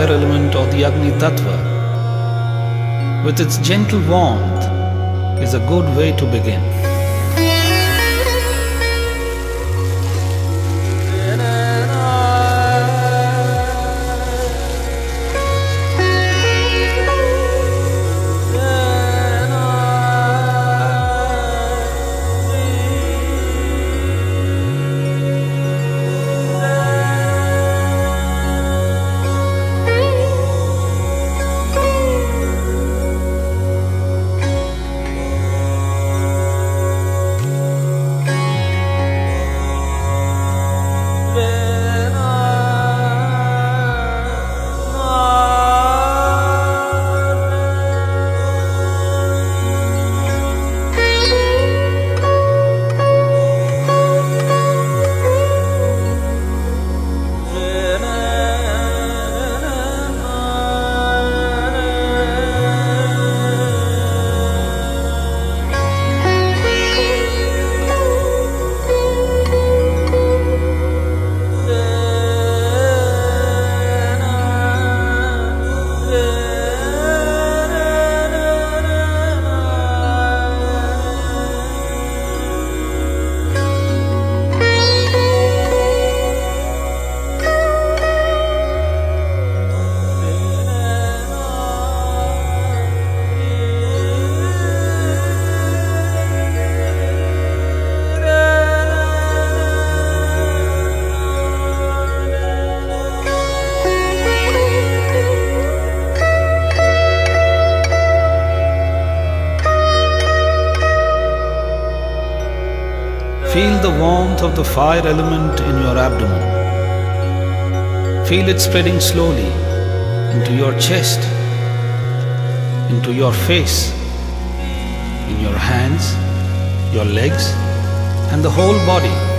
fire element or the Agni Tattva, with its gentle warmth, is a good way to begin. Feel the warmth of the fire element in your abdomen. Feel it spreading slowly into your chest, into your face, in your hands, your legs, and the whole body.